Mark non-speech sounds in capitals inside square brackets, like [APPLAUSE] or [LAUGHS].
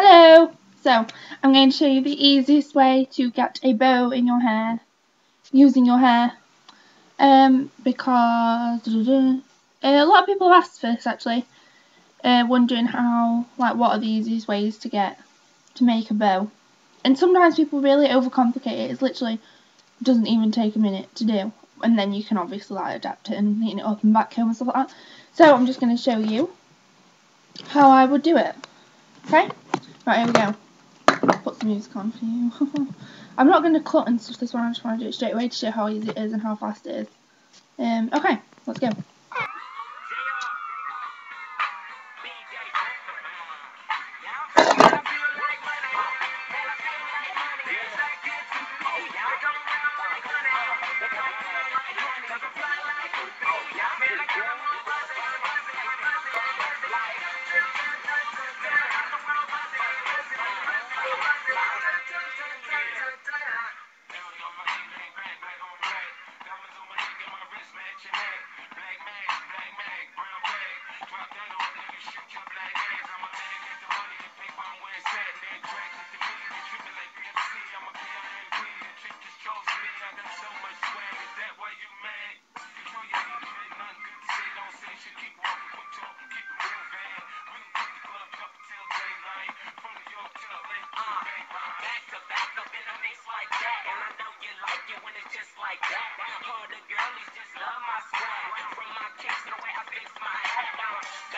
Hello! So, I'm going to show you the easiest way to get a bow in your hair, using your hair, um, because uh, a lot of people have asked for this actually, uh, wondering how, like, what are the easiest ways to get, to make a bow. And sometimes people really overcomplicate it, it's literally, doesn't even take a minute to do, and then you can obviously like adapt it and neaten it up and backcomb and stuff like that. So, I'm just going to show you how I would do it. Okay? Right, here we go put some music on for you. [LAUGHS] I'm not going to cut and stuff this one, I just want to do it straight away to show how easy it is and how fast it is. Um, okay, let's go. And never bum me. You treat me like PNC. I'm from where it's forever sunny. And I